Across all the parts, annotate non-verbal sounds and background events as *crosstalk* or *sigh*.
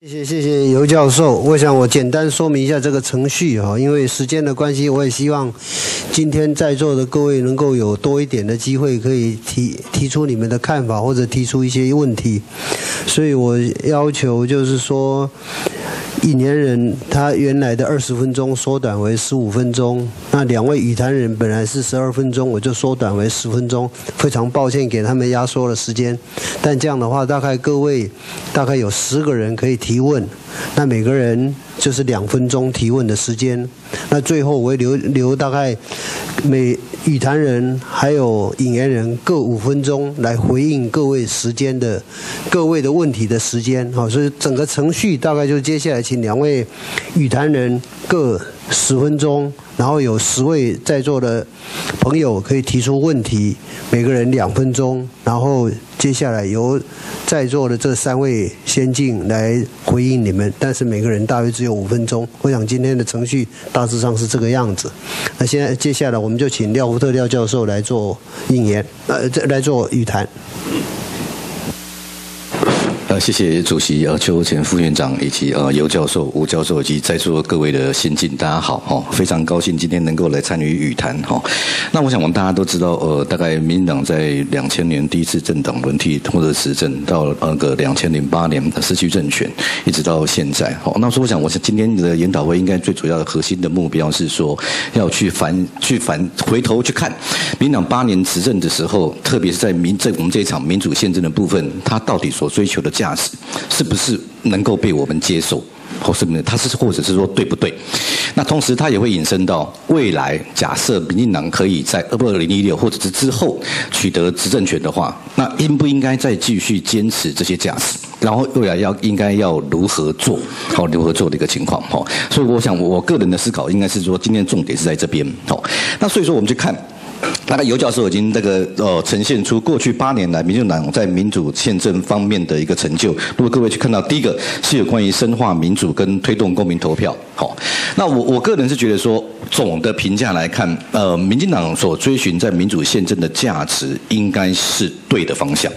谢谢谢谢尤教授，我想我简单说明一下这个程序哈，因为时间的关系，我也希望今天在座的各位能够有多一点的机会可以提提出你们的看法或者提出一些问题，所以我要求就是说。一年人他原来的二十分钟缩短为十五分钟，那两位语坛人本来是十二分钟，我就缩短为十分钟。非常抱歉给他们压缩了时间，但这样的话，大概各位大概有十个人可以提问，那每个人就是两分钟提问的时间。那最后我会留留大概每语坛人还有引言人各五分钟来回应各位时间的各位的问题的时间。好，所以整个程序大概就接下来请两位语坛人各十分钟，然后有十位在座的朋友可以提出问题，每个人两分钟，然后。接下来由在座的这三位先进来回应你们，但是每个人大约只有五分钟。我想今天的程序大致上是这个样子。那现在接下来我们就请廖福特廖教授来做应言，呃，这来做语谈。呃，谢谢主席，呃，邱前副院长以及呃尤教授、吴教授以及在座各位的先进，大家好，哈，非常高兴今天能够来参与语谈，哈。那我想我们大家都知道，呃，大概民进党在两千年第一次政党轮替或者执政，到那个两千零八年失去政权，一直到现在，好，那所以我想，我想今天的研讨会应该最主要的核心的目标是说，要去反去反回头去看民进党八年执政的时候，特别是在民政我们这一场民主宪政的部分，他到底所追求的。价值是不是能够被我们接受，或是不是？他是或者是说对不对？那同时他也会引申到未来，假设民进党可以在二不二零一六或者是之后取得执政权的话，那应不应该再继续坚持这些价值？然后未来要应该要如何做？好，如何做的一个情况？好，所以我想我个人的思考应该是说，今天重点是在这边。好，那所以说我们去看。那个尤教授已经这个呃呈现出过去八年来民进党在民主宪政方面的一个成就。如果各位去看到，第一个是有关于深化民主跟推动公民投票。好，那我我个人是觉得说，总的评价来看，呃，民进党所追寻在民主宪政的价值应该是对的方向，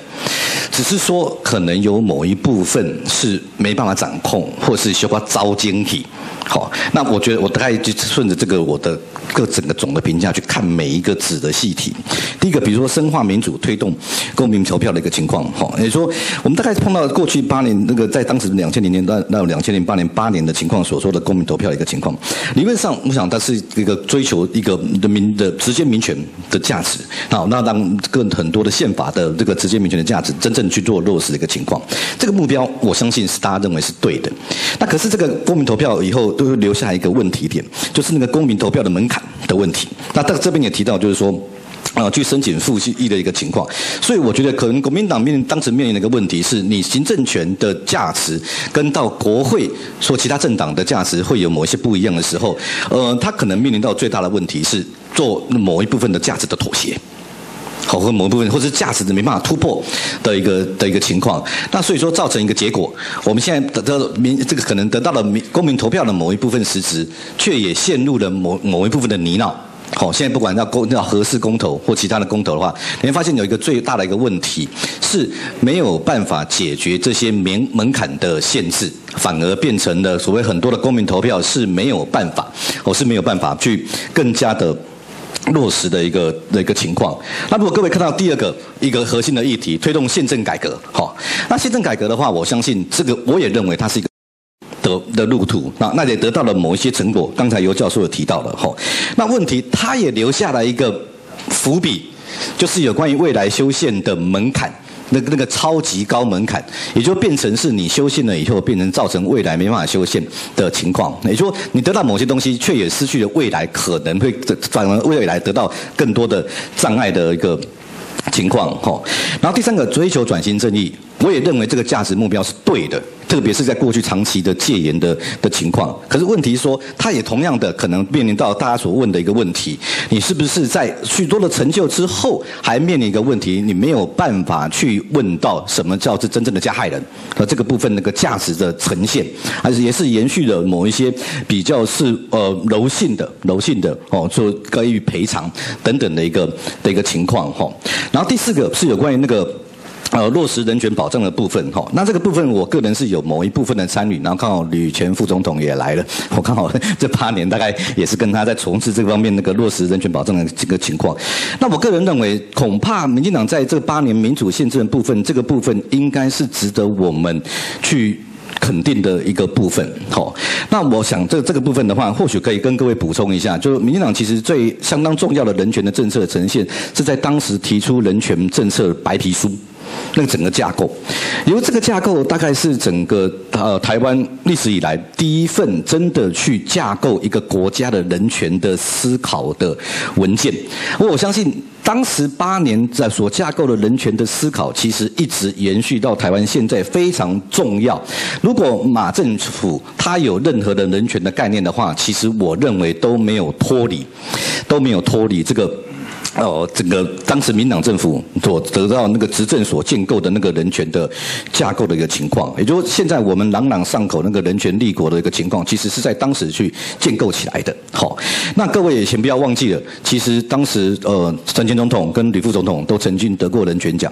只是说可能有某一部分是没办法掌控，或是需要招精体。好，那我觉得我大概就顺着这个我的各整个总的评价去看每一个子的细体。第一个，比如说深化民主、推动公民投票的一个情况，哈，也就是说我们大概碰到过去八年那个在当时两千零年到到两千零八年八年的情况所说的公民投票的一个情况，理论上我想它是一个追求一个人民的直接民权的价值，好，那让更很多的宪法的这个直接民权的价值真正去做落实的一个情况，这个目标我相信是大家认为是对的。那可是这个公民投票以后。都会留下一个问题点，就是那个公民投票的门槛的问题。那这这边也提到，就是说，啊，去申请复议的一个情况。所以我觉得，可能国民党面临当时面临的一个问题是，你行政权的价值跟到国会说其他政党的价值会有某一些不一样的时候，呃，他可能面临到最大的问题是做某一部分的价值的妥协。好，或某一部分，或者是价值的没办法突破的一个的一个情况，那所以说造成一个结果，我们现在得到民这个可能得到了民公民投票的某一部分实质，却也陷入了某某一部分的泥淖。好，现在不管要公要合适公投或其他的公投的话，你会发现有一个最大的一个问题是没有办法解决这些门门槛的限制，反而变成了所谓很多的公民投票是没有办法，我是没有办法去更加的。落实的一个的一个情况。那如果各位看到第二个一个核心的议题，推动宪政改革，好，那宪政改革的话，我相信这个我也认为它是一个的的路途。那那也得到了某一些成果。刚才尤教授也提到了，哈，那问题他也留下了一个伏笔，就是有关于未来修宪的门槛。那个那个超级高门槛，也就变成是你修信了以后，变成造成未来没办法修信的情况。也就，你得到某些东西，却也失去了未来可能会反而未来得到更多的障碍的一个情况。哈，然后第三个追求转型正义，我也认为这个价值目标是对的。特别是在过去长期的戒严的的情况，可是问题说，他也同样的可能面临到大家所问的一个问题：你是不是在许多的成就之后，还面临一个问题，你没有办法去问到什么叫做真正的加害人？和这个部分那个价值的呈现，还是也是延续了某一些比较是呃柔性的、柔性的哦，做给予赔偿等等的一个的一个情况哈。然后第四个是有关于那个。呃，落实人权保障的部分，哈，那这个部分我个人是有某一部分的参与，然后刚好吕前副总统也来了，我刚好 *laughs* 这八年大概也是跟他在从事这方面那个落实人权保障的这个情况。那我个人认为，恐怕民进党在这八年民主宪政部分，这个部分应该是值得我们去。肯定的一个部分，好，那我想这这个部分的话，或许可以跟各位补充一下，就是民进党其实最相当重要的人权的政策呈现，是在当时提出人权政策白皮书，那整个架构，因为这个架构大概是整个呃台湾历史以来第一份真的去架构一个国家的人权的思考的文件，我相信。当时八年在所架构的人权的思考，其实一直延续到台湾现在非常重要。如果马政府他有任何的人权的概念的话，其实我认为都没有脱离，都没有脱离这个。哦，整个当时民党政府所得到那个执政所建构的那个人权的架构的一个情况，也就是现在我们朗朗上口那个人权立国的一个情况，其实是在当时去建构起来的。好，那各位也先不要忘记了，其实当时呃，陈前总统跟吕副总统都曾经得过人权奖。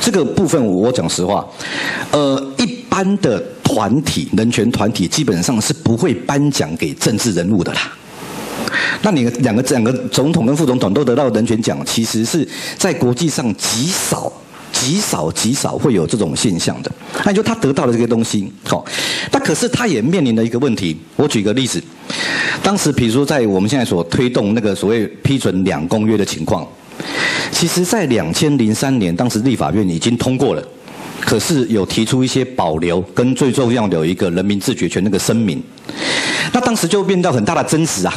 这个部分我讲实话，呃，一般的团体人权团体基本上是不会颁奖给政治人物的啦。那你两个两个总统跟副总统都得到人权奖，其实是在国际上极少、极少、极少会有这种现象的。那你就他得到了这个东西，好，那可是他也面临了一个问题。我举个例子，当时比如说在我们现在所推动那个所谓批准两公约的情况，其实在两千零三年，当时立法院已经通过了。可是有提出一些保留，跟最重要的有一个人民自决权那个声明，那当时就变到很大的争执啊，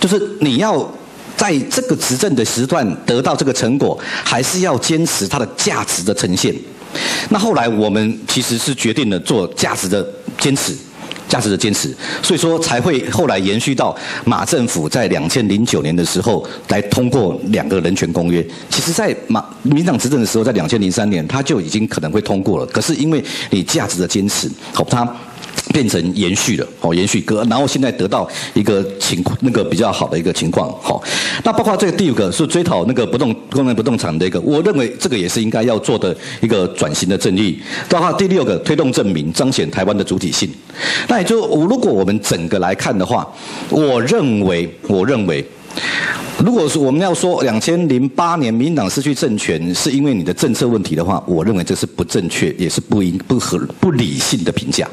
就是你要在这个执政的时段得到这个成果，还是要坚持它的价值的呈现？那后来我们其实是决定了做价值的坚持。价值的坚持，所以说才会后来延续到马政府在两千零九年的时候来通过两个人权公约。其实，在马民党执政的时候，在两千零三年他就已经可能会通过了。可是因为你价值的坚持，好他。变成延续了，哦，延续歌，然后现在得到一个情况，那个比较好的一个情况，好，那包括这个第五个是追讨那个不动公共不动产的一个，我认为这个也是应该要做的一个转型的正义。包括第六个推动证明彰显台湾的主体性，那也就我如果我们整个来看的话，我认为，我认为，如果说我们要说两千零八年民进党失去政权是因为你的政策问题的话，我认为这是不正确，也是不应不合不理性的评价。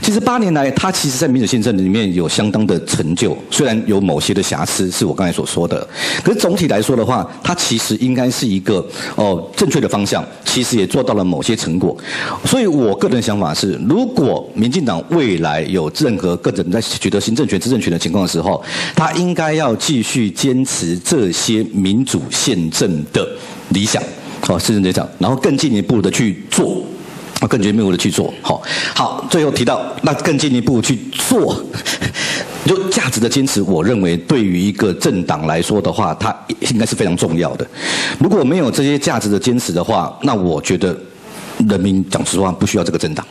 其实八年来，他其实在民主宪政里面有相当的成就，虽然有某些的瑕疵，是我刚才所说的。可是总体来说的话，它其实应该是一个哦正确的方向，其实也做到了某些成果。所以我个人想法是，如果民进党未来有任何个人在取得行政权、执政权的情况的时候，他应该要继续坚持这些民主宪政的理想，好，是这样，然后更进一步的去做。更绝没有的去做，好，好，最后提到那更进一步去做，*laughs* 就价值的坚持，我认为对于一个政党来说的话，它应该是非常重要的。如果没有这些价值的坚持的话，那我觉得人民讲实话不需要这个政党。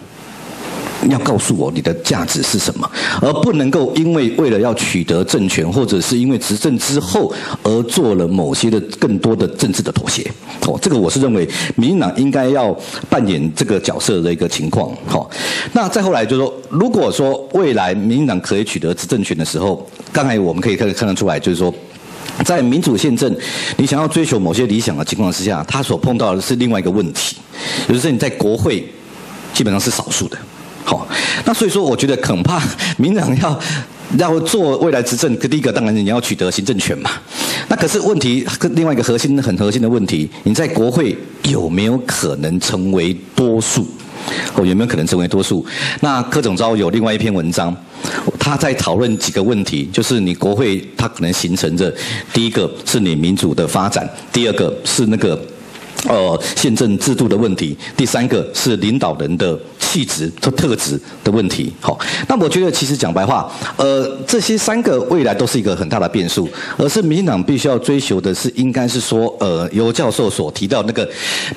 要告诉我你的价值是什么，而不能够因为为了要取得政权，或者是因为执政之后而做了某些的更多的政治的妥协。哦，这个我是认为民进党应该要扮演这个角色的一个情况。好，那再后来就是说，如果说未来民进党可以取得执政权的时候，刚才我们可以看看得出来，就是说，在民主宪政你想要追求某些理想的情况之下，他所碰到的是另外一个问题，也就是你在国会基本上是少数的。好，那所以说，我觉得恐怕 *laughs* 民党要要做未来执政，第一个当然你要取得行政权嘛。那可是问题，另外一个核心很核心的问题，你在国会有没有可能成为多数？哦，有没有可能成为多数？那柯总召有另外一篇文章，他在讨论几个问题，就是你国会它可能形成着，第一个是你民主的发展，第二个是那个呃宪政制度的问题，第三个是领导人的。气质、特特质的问题。好，那我觉得其实讲白话，呃，这些三个未来都是一个很大的变数，而是民进党必须要追求的是，应该是说，呃，尤教授所提到那个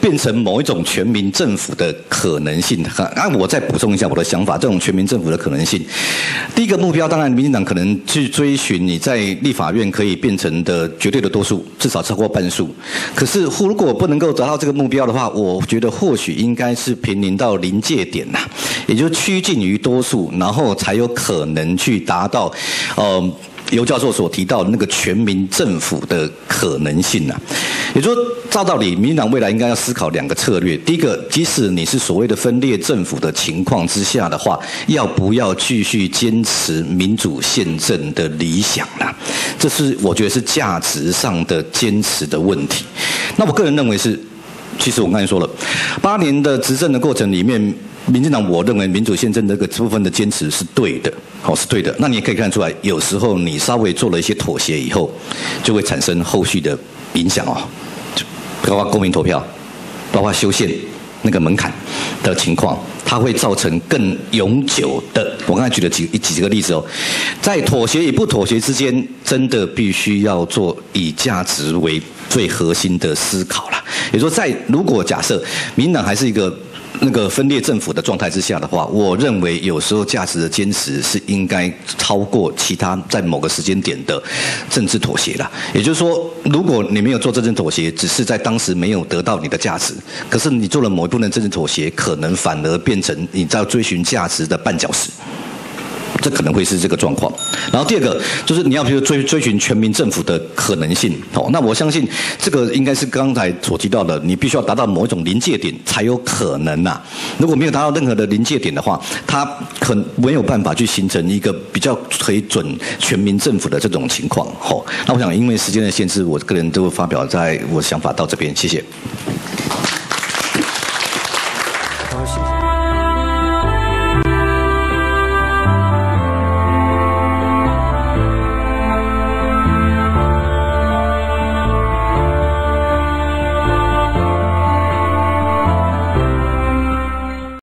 变成某一种全民政府的可能性。那我再补充一下我的想法，这种全民政府的可能性，第一个目标，当然民进党可能去追寻你在立法院可以变成的绝对的多数，至少超过半数。可是，如果不能够达到这个目标的话，我觉得或许应该是濒临到临界点呐，也就趋近于多数，然后才有可能去达到，呃。尤教授所提到的那个全民政府的可能性呐，也就是说，照道理，民进党未来应该要思考两个策略。第一个，即使你是所谓的分裂政府的情况之下的话，要不要继续坚持民主宪政的理想呢？这是我觉得是价值上的坚持的问题。那我个人认为是，其实我刚才说了，八年的执政的过程里面。民进党，我认为民主宪政这个部分的坚持是对的，好是对的。那你也可以看出来，有时候你稍微做了一些妥协以后，就会产生后续的影响哦，包括公民投票，包括修宪那个门槛的情况，它会造成更永久的。我刚才举了几几个例子哦，在妥协与不妥协之间，真的必须要做以价值为最核心的思考了。也说，在如果假设民党还是一个。那个分裂政府的状态之下的话，我认为有时候价值的坚持是应该超过其他在某个时间点的政治妥协的。也就是说，如果你没有做政治妥协，只是在当时没有得到你的价值，可是你做了某一部分政治妥协，可能反而变成你在追寻价值的绊脚石。这可能会是这个状况。然后第二个就是你要比如追追寻全民政府的可能性哦，那我相信这个应该是刚才所提到的，你必须要达到某一种临界点才有可能呐。如果没有达到任何的临界点的话，它可没有办法去形成一个比较可以准全民政府的这种情况。好，那我想因为时间的限制，我个人都发表在我想法到这边，谢谢。